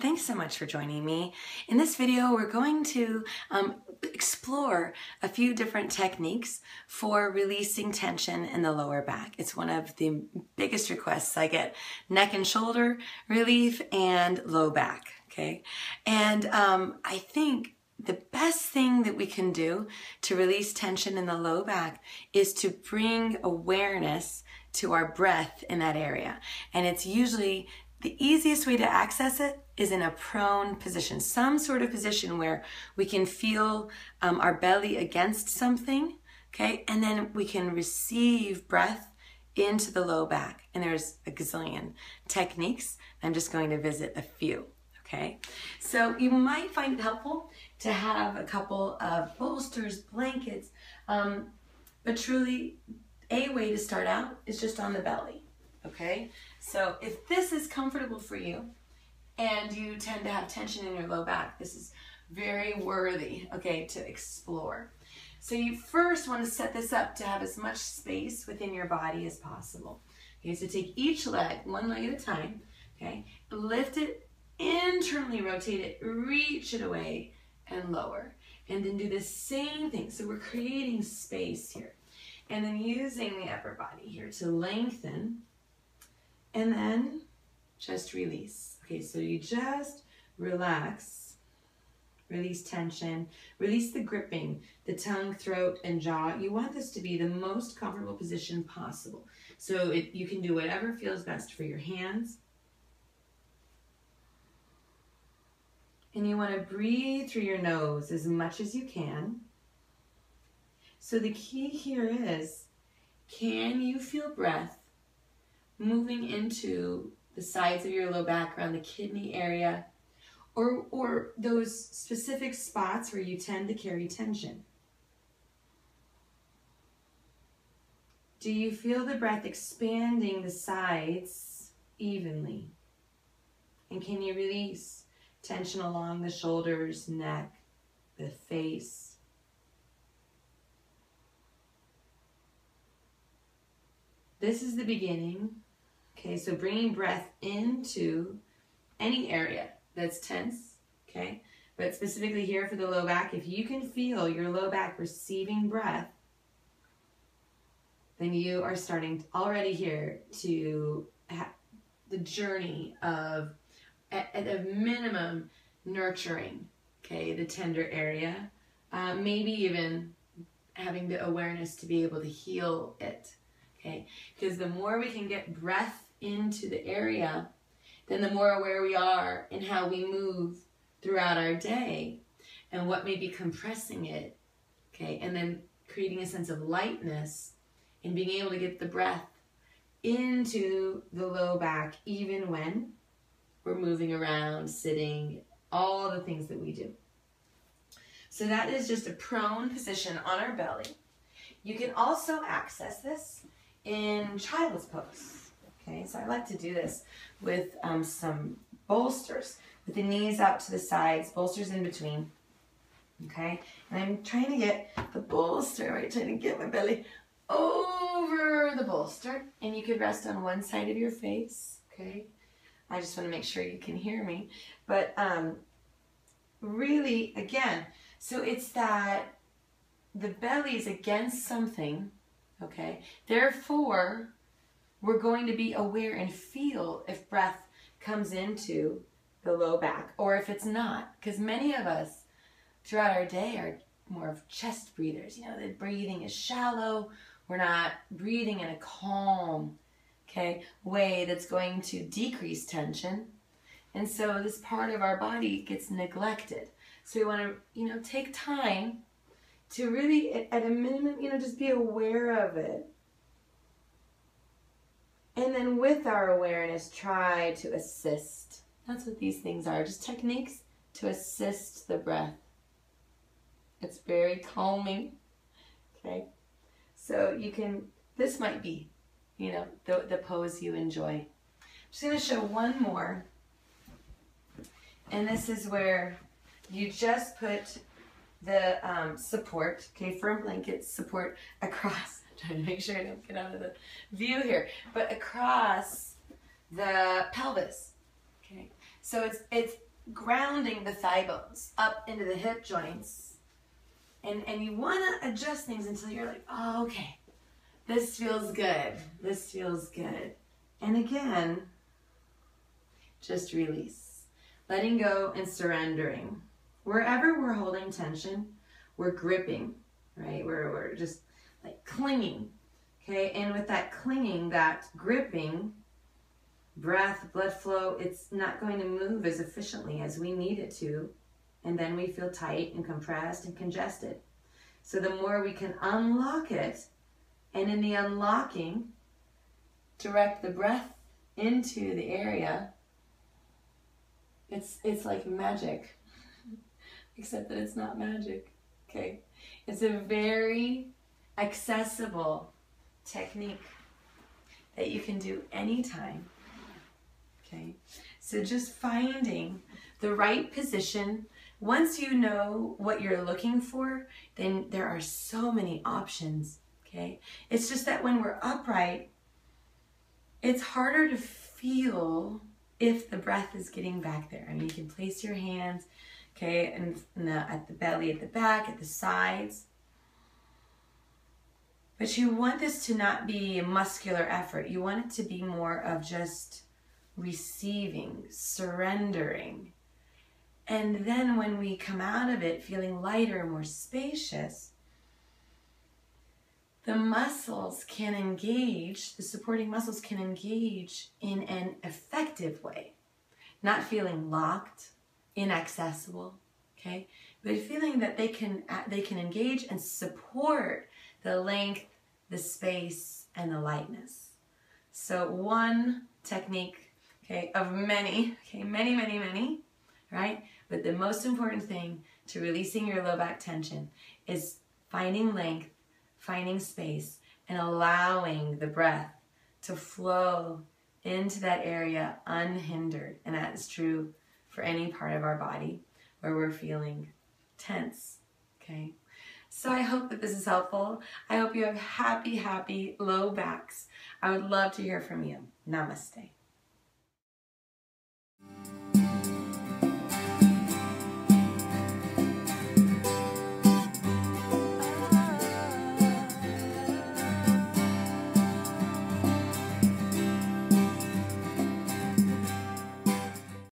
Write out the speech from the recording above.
Thanks so much for joining me. In this video, we're going to um, explore a few different techniques for releasing tension in the lower back. It's one of the biggest requests I get, neck and shoulder relief and low back, okay? And um, I think the best thing that we can do to release tension in the low back is to bring awareness to our breath in that area. And it's usually the easiest way to access it is in a prone position, some sort of position where we can feel um, our belly against something, okay? And then we can receive breath into the low back. And there's a gazillion techniques. I'm just going to visit a few, okay? So you might find it helpful to have a couple of bolsters, blankets, um, but truly a way to start out is just on the belly, okay? So if this is comfortable for you and you tend to have tension in your low back, this is very worthy, okay, to explore. So you first want to set this up to have as much space within your body as possible. Okay, so take each leg, one leg at a time, okay, lift it, internally rotate it, reach it away, and lower. And then do the same thing. So we're creating space here. And then using the upper body here to lengthen and then just release. Okay, so you just relax, release tension, release the gripping, the tongue, throat, and jaw. You want this to be the most comfortable position possible. So it, you can do whatever feels best for your hands. And you want to breathe through your nose as much as you can. So the key here is, can you feel breath moving into the sides of your low back around the kidney area or, or those specific spots where you tend to carry tension? Do you feel the breath expanding the sides evenly? And can you release tension along the shoulders, neck, the face? This is the beginning. Okay, so bringing breath into any area that's tense, okay? But specifically here for the low back, if you can feel your low back receiving breath, then you are starting already here to have the journey of, at, at a minimum, nurturing, okay, the tender area. Uh, maybe even having the awareness to be able to heal it okay? Because the more we can get breath into the area, then the more aware we are in how we move throughout our day and what may be compressing it, okay? And then creating a sense of lightness and being able to get the breath into the low back even when we're moving around, sitting, all the things that we do. So that is just a prone position on our belly. You can also access this in child's pose. Okay, so I like to do this with um, some bolsters, with the knees out to the sides, bolsters in between. Okay, and I'm trying to get the bolster, right, trying to get my belly over the bolster, and you could rest on one side of your face, okay? I just want to make sure you can hear me, but um, really, again, so it's that the belly is against something, okay? Therefore, we're going to be aware and feel if breath comes into the low back or if it's not. Because many of us throughout our day are more of chest breathers. You know, the breathing is shallow. We're not breathing in a calm, okay, way that's going to decrease tension. And so this part of our body gets neglected. So we want to, you know, take time to really, at a minimum, you know, just be aware of it. And then with our awareness, try to assist. That's what these things are, just techniques to assist the breath. It's very calming, okay? So you can, this might be, you know, the, the pose you enjoy. I'm just gonna show one more. And this is where you just put the um, support, okay, firm blanket support across, to make sure I don't get out of the view here, but across the pelvis, okay. So it's it's grounding the thigh bones up into the hip joints. And and you want to adjust things until you're like, "Oh, okay. This feels good. This feels good." And again, just release. Letting go and surrendering. Wherever we're holding tension, we're gripping, right? We're, we're just like clinging, okay? And with that clinging, that gripping, breath, blood flow, it's not going to move as efficiently as we need it to. And then we feel tight and compressed and congested. So the more we can unlock it, and in the unlocking, direct the breath into the area, it's, it's like magic, except that it's not magic. Okay. It's a very accessible technique that you can do anytime. Okay. So just finding the right position. Once you know what you're looking for, then there are so many options. Okay. It's just that when we're upright, it's harder to feel if the breath is getting back there. I mean, you can place your hands okay? And the, at the belly, at the back, at the sides. But you want this to not be a muscular effort. You want it to be more of just receiving, surrendering. And then when we come out of it feeling lighter, more spacious, the muscles can engage, the supporting muscles can engage in an effective way, not feeling locked, inaccessible, okay? But feeling that they can they can engage and support the length, the space, and the lightness. So one technique, okay, of many, okay, many, many, many, right? But the most important thing to releasing your low back tension is finding length, finding space, and allowing the breath to flow into that area unhindered. And that is true for any part of our body where we're feeling tense. Okay. So I hope that this is helpful. I hope you have happy, happy low backs. I would love to hear from you. Namaste.